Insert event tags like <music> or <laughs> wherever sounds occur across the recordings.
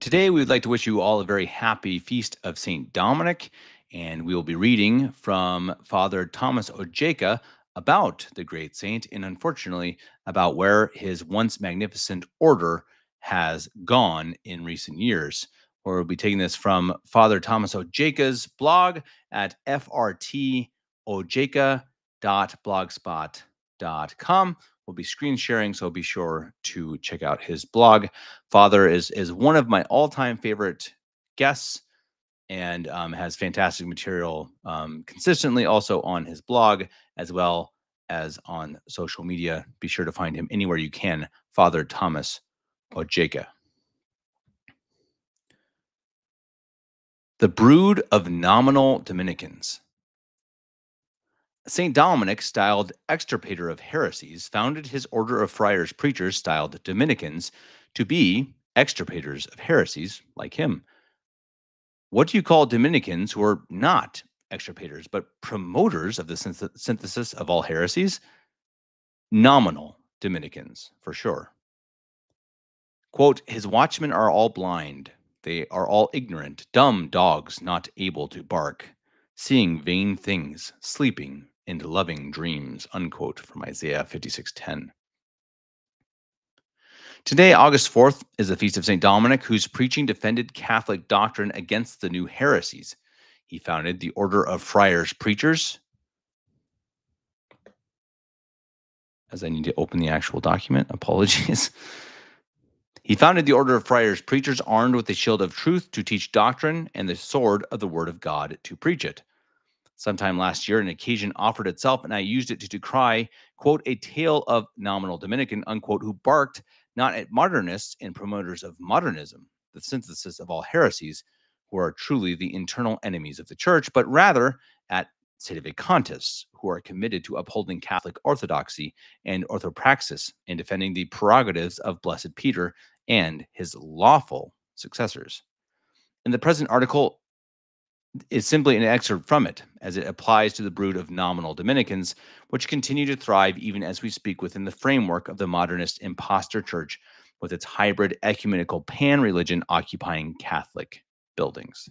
Today, we would like to wish you all a very happy feast of St. Dominic, and we will be reading from Father Thomas Ojeka about the great saint, and unfortunately, about where his once magnificent order has gone in recent years. We'll be taking this from Father Thomas Ojeka's blog at frtojeka.blogspot.com will be screen sharing, so be sure to check out his blog. Father is is one of my all time favorite guests and um, has fantastic material um, consistently also on his blog as well as on social media. Be sure to find him anywhere you can, Father Thomas Ojeka. The Brood of Nominal Dominicans. St. Dominic, styled extirpator of heresies, founded his order of friars preachers, styled Dominicans, to be extirpators of heresies like him. What do you call Dominicans who are not extirpators, but promoters of the synth- synthesis of all heresies? Nominal Dominicans, for sure. Quote, his watchmen are all blind. They are all ignorant, dumb dogs not able to bark, seeing vain things, sleeping and loving dreams, unquote, from Isaiah 56:10. Today, August 4th, is the feast of St. Dominic, whose preaching defended Catholic doctrine against the new heresies. He founded the Order of Friars Preachers. As I need to open the actual document, <laughs> apologies. He founded the Order of Friars Preachers, armed with the shield of truth to teach doctrine and the sword of the Word of God to preach it. Sometime last year, an occasion offered itself, and I used it to decry, quote, a tale of nominal Dominican, unquote, who barked not at modernists and promoters of modernism, the synthesis of all heresies, who are truly the internal enemies of the church, but rather at sedevacantists, who are committed to upholding Catholic orthodoxy and orthopraxis and defending the prerogatives of Blessed Peter and his lawful successors. In the present article, is simply an excerpt from it, as it applies to the brood of nominal Dominicans, which continue to thrive even as we speak within the framework of the modernist impostor church with its hybrid ecumenical pan religion occupying Catholic buildings.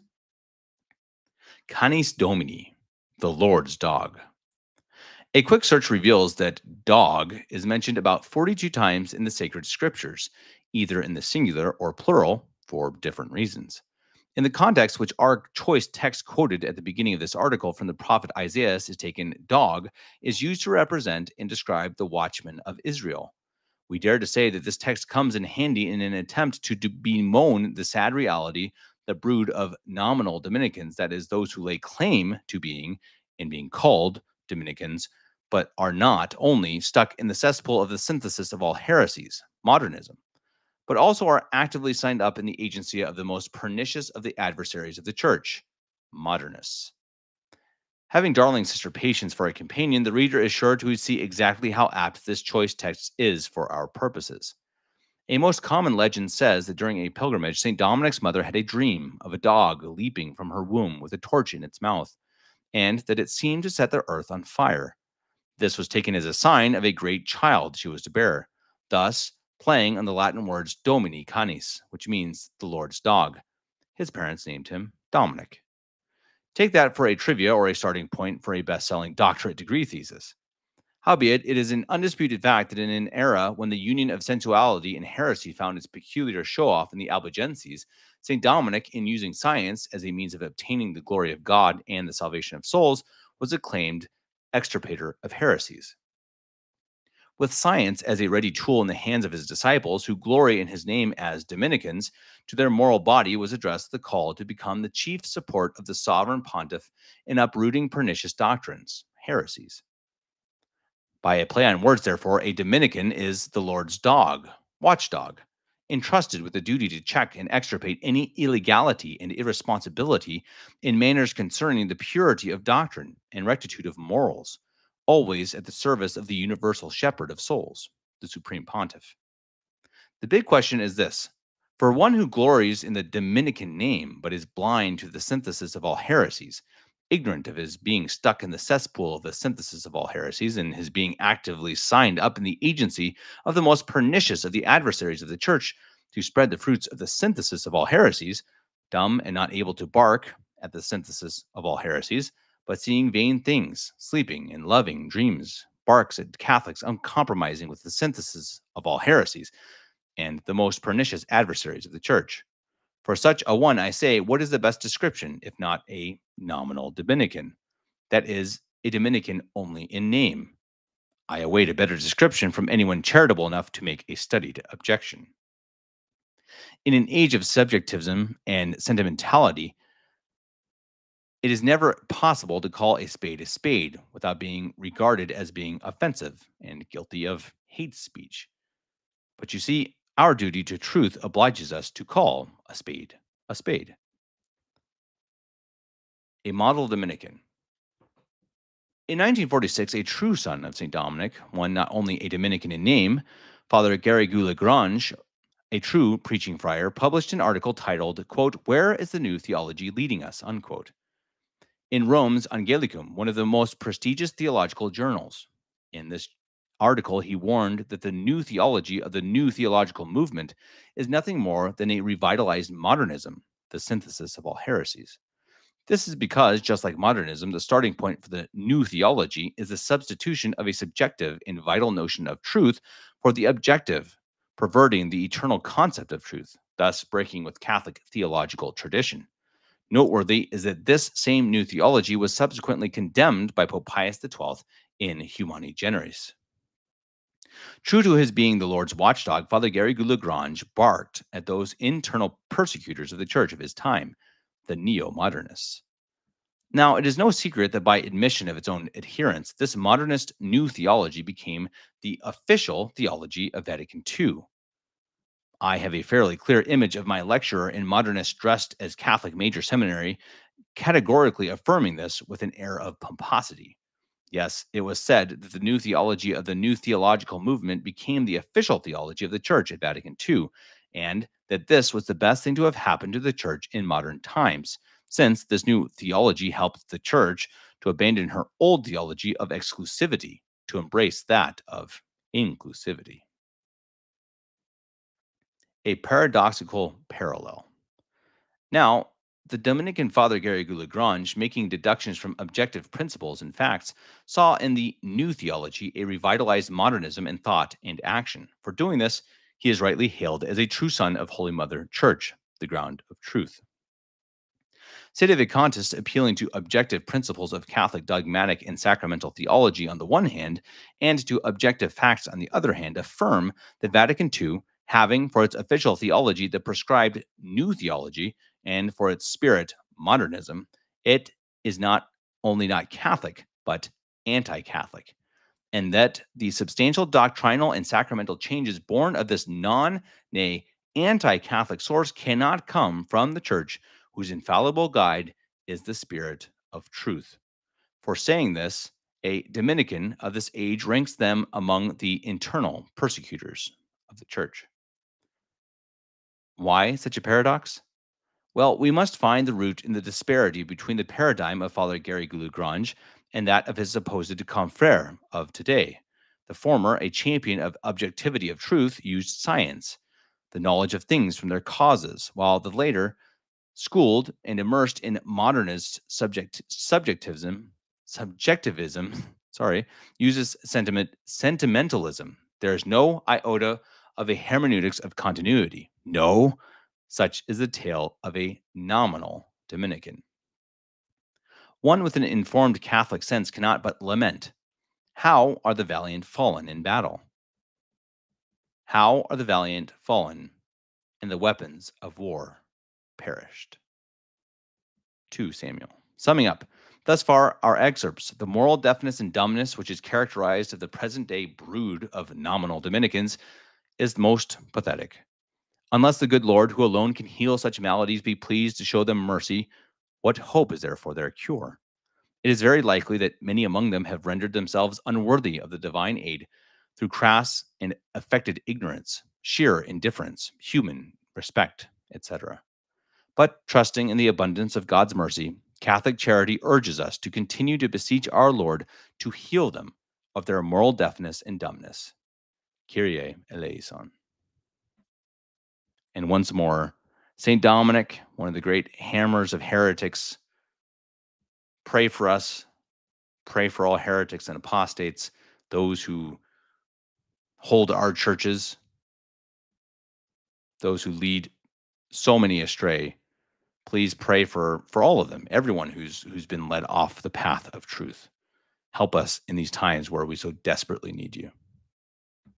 Canis Domini, the Lord's dog. A quick search reveals that dog is mentioned about 42 times in the sacred scriptures, either in the singular or plural for different reasons. In the context which our choice text quoted at the beginning of this article from the prophet Isaiah is taken, dog is used to represent and describe the watchman of Israel. We dare to say that this text comes in handy in an attempt to bemoan the sad reality, the brood of nominal Dominicans, that is, those who lay claim to being and being called Dominicans, but are not only stuck in the cesspool of the synthesis of all heresies, modernism but also are actively signed up in the agency of the most pernicious of the adversaries of the church, modernists. Having darling sister Patience for a companion, the reader is sure to see exactly how apt this choice text is for our purposes. A most common legend says that during a pilgrimage, St. Dominic's mother had a dream of a dog leaping from her womb with a torch in its mouth, and that it seemed to set the earth on fire. This was taken as a sign of a great child she was to bear. Thus, playing on the Latin words Domini Canis, which means the Lord's dog. His parents named him Dominic. Take that for a trivia or a starting point for a best selling doctorate degree thesis. Howbeit, it is an undisputed fact that in an era when the union of sensuality and heresy found its peculiar show off in the Albigenses, St. Dominic, in using science as a means of obtaining the glory of God and the salvation of souls, was acclaimed extirpator of heresies with science as a ready tool in the hands of his disciples who glory in his name as Dominicans, to their moral body was addressed the call to become the chief support of the sovereign pontiff in uprooting pernicious doctrines, heresies. By a play on words, therefore, a Dominican is the Lord's dog, watchdog, entrusted with the duty to check and extirpate any illegality and irresponsibility in manners concerning the purity of doctrine and rectitude of morals always at the service of the universal shepherd of souls, the supreme pontiff. The big question is this For one who glories in the Dominican name, but is blind to the synthesis of all heresies, ignorant of his being stuck in the cesspool of the synthesis of all heresies and his being actively signed up in the agency of the most pernicious of the adversaries of the church, to spread the fruits of the synthesis of all heresies, dumb and not able to bark at the synthesis of all heresies, but seeing vain things, sleeping and loving dreams, barks at Catholics uncompromising with the synthesis of all heresies, and the most pernicious adversaries of the church. For such a one, I say, what is the best description, if not a nominal Dominican? That is, a Dominican only in name. I await a better description from anyone charitable enough to make a studied objection. In an age of subjectivism and sentimentality, it is never possible to call a spade a spade without being regarded as being offensive and guilty of hate speech. But you see, our duty to truth obliges us to call a spade a spade. A model Dominican. In 1946, a true son of St. Dominic, one not only a Dominican in name, Father Garrigou Lagrange, a true preaching friar, published an article titled, quote, Where is the new theology leading us? Unquote. In Rome's Angelicum, one of the most prestigious theological journals. In this article, he warned that the new theology of the new theological movement is nothing more than a revitalized modernism, the synthesis of all heresies. This is because, just like modernism, the starting point for the new theology is the substitution of a subjective and vital notion of truth for the objective, perverting the eternal concept of truth, thus breaking with Catholic theological tradition. Noteworthy is that this same new theology was subsequently condemned by Pope Pius XII in Humani Generis. True to his being the Lord's watchdog, Father Garrigou Lagrange barked at those internal persecutors of the church of his time, the neo modernists. Now, it is no secret that by admission of its own adherents, this modernist new theology became the official theology of Vatican II. I have a fairly clear image of my lecturer in modernist dressed as Catholic major seminary, categorically affirming this with an air of pomposity. Yes, it was said that the new theology of the new theological movement became the official theology of the church at Vatican II, and that this was the best thing to have happened to the church in modern times, since this new theology helped the church to abandon her old theology of exclusivity to embrace that of inclusivity. A paradoxical parallel. Now, the Dominican Father Garrigou Lagrange, making deductions from objective principles and facts, saw in the new theology a revitalized modernism in thought and action. For doing this, he is rightly hailed as a true son of Holy Mother Church, the ground of truth. Sedevacantists, appealing to objective principles of Catholic dogmatic and sacramental theology on the one hand, and to objective facts on the other hand, affirm that Vatican II, having for its official theology the prescribed new theology, and for its spirit, modernism, it is not only not Catholic, but anti Catholic and that the substantial doctrinal and sacramental changes born of this non, nay, anti Catholic source cannot come from the church, whose infallible guide is the Spirit of truth. For saying this, a Dominican of this age ranks them among the internal persecutors of the church. Why such a paradox? Well, we must find the root in the disparity between the paradigm of Father Garrigou Lagrange and that of his supposed confrere of today. The former, a champion of objectivity of truth, used science, the knowledge of things from their causes, while the later, schooled and immersed in modernist subject subjectivism, subjectivism, <laughs> sorry, uses sentiment sentimentalism. There is no iota of a hermeneutics of continuity. No, such is the tale of a nominal Dominican. One with an informed Catholic sense cannot but lament how are the valiant fallen in battle? How are the valiant fallen, and the weapons of war perished? 2 Samuel. Summing up, thus far, our excerpts, the moral deafness and dumbness which is characterized of the present day brood of nominal Dominicans, is most pathetic. Unless the good Lord, who alone can heal such maladies, be pleased to show them mercy, what hope is there for their cure? It is very likely that many among them have rendered themselves unworthy of the divine aid through crass and affected ignorance, sheer indifference, human respect, etc. But trusting in the abundance of God's mercy, Catholic charity urges us to continue to beseech our Lord to heal them of their moral deafness and dumbness. Kyrie eleison. And once more, St. Dominic, one of the great hammers of heretics, pray for us. Pray for all heretics and apostates, those who hold our churches, those who lead so many astray. Please pray for for all of them, everyone who's who's been led off the path of truth. Help us in these times where we so desperately need you.